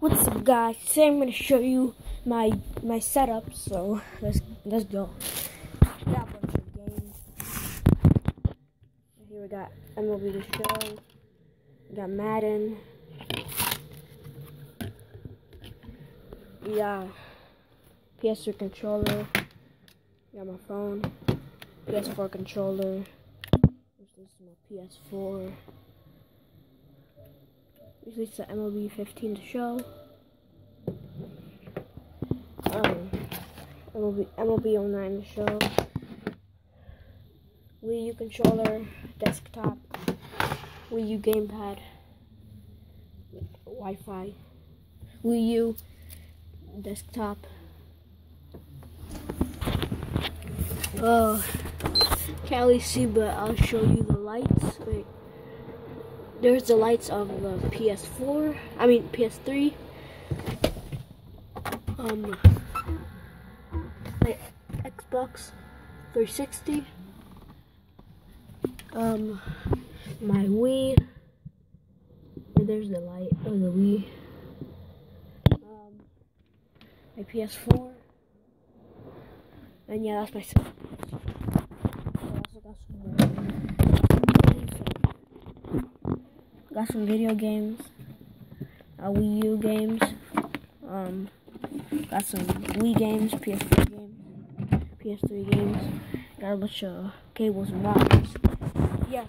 What's up guys? Today I'm gonna show you my my setup, so let's let's go. Got a bunch of games. Here we got MLB the show. We got Madden. Yeah. PS3 controller. Got my phone. PS4 controller. This is my PS4. Usually it's the MLB 15 The Show. Um, MLB, MLB 09 The Show. Wii U controller, desktop, Wii U gamepad, Wi-Fi, Wii U desktop. Oh, can't really see, but I'll show you the lights. Wait there's the lights of the PS4, I mean PS3. Um, my Xbox 360. Um, my Wii. There's the light of the Wii. Um, my PS4. And yeah, that's my. I also got some video games, uh, Wii U games, um, got some Wii games, PS4 games, PS3 games, got a bunch of cables and wires. Yes.